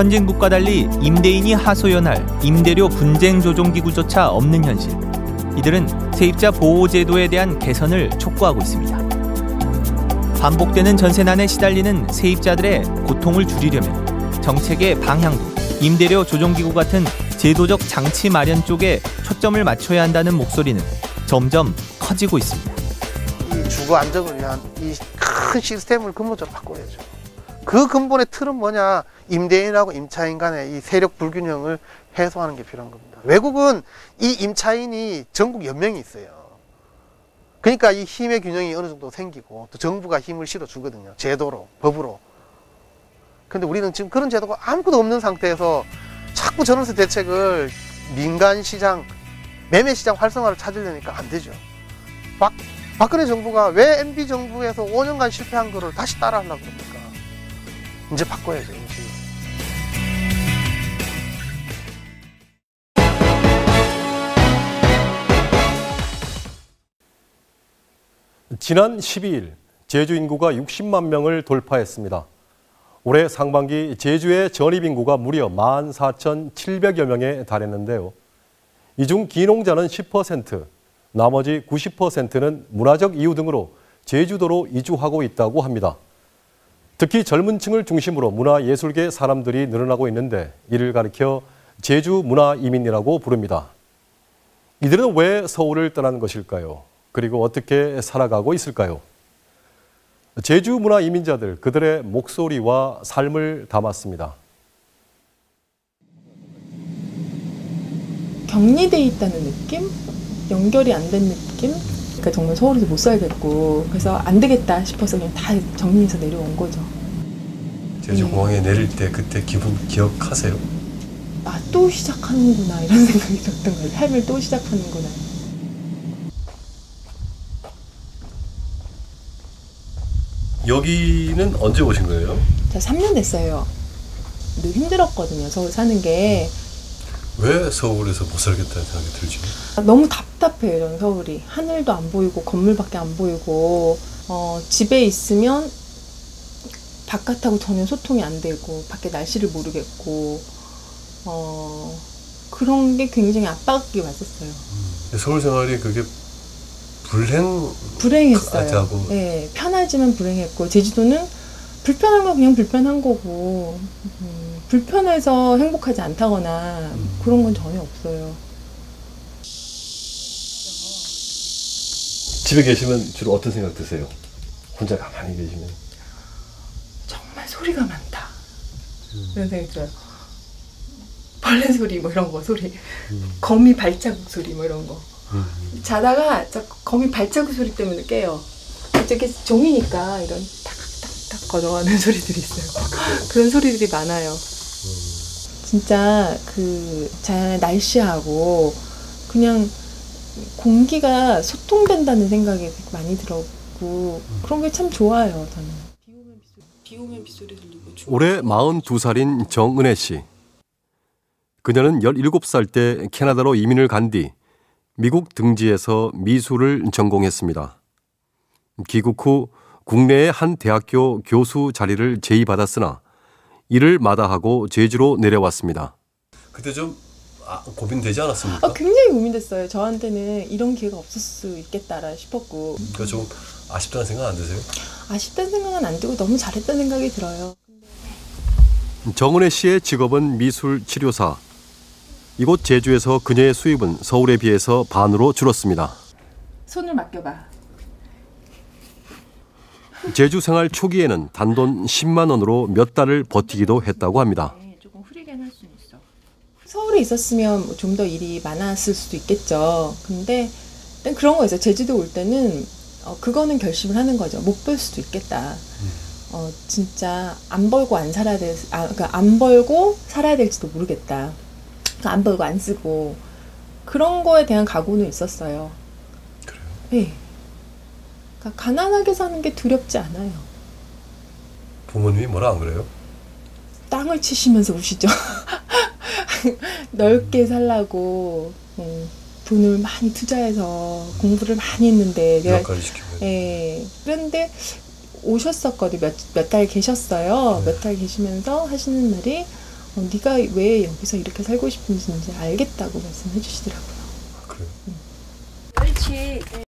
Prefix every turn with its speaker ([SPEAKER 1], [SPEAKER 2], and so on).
[SPEAKER 1] 선진국과 달리 임대인이 하소연할 임대료 분쟁 조정 기구조차 없는 현실. 이들은 세입자 보호 제도에 대한 개선을 촉구하고 있습니다. 반복되는 전세난에 시달리는 세입자들의 고통을 줄이려면 정책의 방향도 임대료 조정기구 같은 제도적 장치 마련 쪽에 초점을 맞춰야 한다는 목소리는 점점 커지고 있습니다.
[SPEAKER 2] 이 주거 안정을 위한 이 큰 시스템을 근본적으로 바꿔야죠. 그 근본의 틀은 뭐냐? 임대인하고 임차인 간의 이 세력 불균형을 해소하는 게 필요한 겁니다. 외국은 이 임차인이 전국 연맹이 있어요. 그러니까 이 힘의 균형이 어느 정도 생기고 또 정부가 힘을 실어 주거든요. 제도로, 법으로. 근데 우리는 지금 그런 제도가 아무것도 없는 상태에서 자꾸 전월세 대책을 민간 시장, 매매 시장 활성화를 찾으려니까 안 되죠. 박, 박근혜 정부가 왜 MB 정부에서 5년간 실패한 거를 다시 따라하려고 그럽니까? 이제 바꿔야죠, 임시.
[SPEAKER 3] 지난 12일 제주 인구가 60만 명을 돌파했습니다. 올해 상반기 제주의 전입 인구가 무려 14,700여 명에 달했는데요. 이 중 기농자는 10%, 나머지 90%는 문화적 이유 등으로 제주도로 이주하고 있다고 합니다. 특히 젊은 층을 중심으로 문화예술계 사람들이 늘어나고 있는데 이를 가리켜 제주 문화 이민이라고 부릅니다. 이들은 왜 서울을 떠나는 것일까요? 그리고 어떻게 살아가고 있을까요? 제주 문화 이민자들 그들의 목소리와 삶을 담았습니다.
[SPEAKER 4] 격리돼 있다는 느낌? 연결이 안 된 느낌? 그러니까 정말 서울에서 못 살겠고 그래서 안 되겠다 싶어서 그냥 다 정리해서 내려온 거죠.
[SPEAKER 3] 제주
[SPEAKER 4] 네.
[SPEAKER 3] 공항에 내릴 때 그때 기분 기억하세요?
[SPEAKER 4] 아 또 시작하는구나 이런 생각이 들었던 거예요. 삶을 또 시작하는구나.
[SPEAKER 3] 여기는 언제 오신 거예요?
[SPEAKER 4] 저 3년 됐어요. 늘 힘들었거든요. 서울 사는 게
[SPEAKER 3] 왜 서울에서 못 살겠다는 생각이 들죠?
[SPEAKER 4] 너무 답답해요. 이런 서울이 하늘도 안 보이고 건물밖에 안 보이고 어, 집에 있으면 바깥하고 전혀 소통이 안 되고 밖에 날씨를 모르겠고 어, 그런 게 굉장히 압박이 왔었어요.
[SPEAKER 3] 서울 생활이 그게 불행
[SPEAKER 4] 불행했어요.
[SPEAKER 3] 하고.
[SPEAKER 4] 네, 편하지만 불행했고 제주도는 불편한 건 그냥 불편한 거고 음, 불편해서 행복하지 않다거나
[SPEAKER 3] 음.
[SPEAKER 4] 그런 건 전혀 없어요.
[SPEAKER 3] 집에 계시면 주로 어떤 생각 드세요? 혼자 가만히 계시면
[SPEAKER 4] 정말 소리가 많다. 이런 생각이 들어요. 벌레 소리 뭐 이런 거 소리, 거미 발자국 소리 뭐 이런 거. 자다가 저 거미 발자국 소리 때문에 깨요. 이렇게 종이니까 이런 탁탁탁 걸어가는 소리들이 있어요. 그런 소리들이 많아요. 진짜 그 자연의 날씨하고 그냥 공기가 소통된다는 생각이 많이 들었고 그런 게 참 좋아요 저는. 비 오면 빗소리, 비 오면 빗소리 들리고 주-
[SPEAKER 3] 올해 42살인 정은혜 씨. 그녀는 17살 때 캐나다로 이민을 간 뒤 미국 등지에서 미술을 전공했습니다. 귀국 후 국내의 한 대학교 교수 자리를 제의받았으나 이를 마다하고 제주로 내려왔습니다. 그때 좀 고민되지 않았습니까?
[SPEAKER 4] 아, 굉장히 고민됐어요. 저한테는 이런 기회가 없을 수 있겠다라 싶었고
[SPEAKER 3] 그러니까 좀 아쉽다는 생각 안 드세요?
[SPEAKER 4] 아쉽다는 생각은 안 들고 너무 잘했다는 생각이 들어요.
[SPEAKER 3] 정은혜 씨의 직업은 미술 치료사. 이곳 제주에서 그녀의 수입은 서울에 비해서 반으로 줄었습니다.
[SPEAKER 4] 손을 맡겨봐.
[SPEAKER 3] 제주 생활 초기에는 단돈 10만 원으로 몇 달을 버티기도 했다고 합니다.
[SPEAKER 4] 네, 조금 흐리게는 할수 있어. 서울에 있었으면 뭐좀더 일이 많았을 수도 있겠죠. 근데 일단 그런 거 있어요. 제주도 올 때는 어, 그거는 결심을 하는 거죠. 못 벌 수도 있겠다. 어, 진짜 안 벌고 안 살아야 될, 아, 그러니까 안 벌고 살아야 될지도 모르겠다. 안 벌고 안 쓰고 그런 거에 대한 각오는 있었어요.
[SPEAKER 3] 그래요?
[SPEAKER 4] 네. 그러니까 가난하게 사는 게 두렵지 않아요.
[SPEAKER 3] 부모님이 뭐라 안 그래요?
[SPEAKER 4] 땅을 치시면서 우시죠. 넓게 살라고 음, 돈을 많이 투자해서 공부를 많이 했는데
[SPEAKER 3] 유학까지 시키고.
[SPEAKER 4] 예 그런데 오셨었거든요 몇몇 달 계셨어요
[SPEAKER 3] 네.
[SPEAKER 4] 몇달 계시면서 하시는 말이 어, 네가 왜 여기서 이렇게 살고 싶은지 이제 알겠다고 말씀해 주시더라고요.
[SPEAKER 3] 그래요.
[SPEAKER 5] 옳지.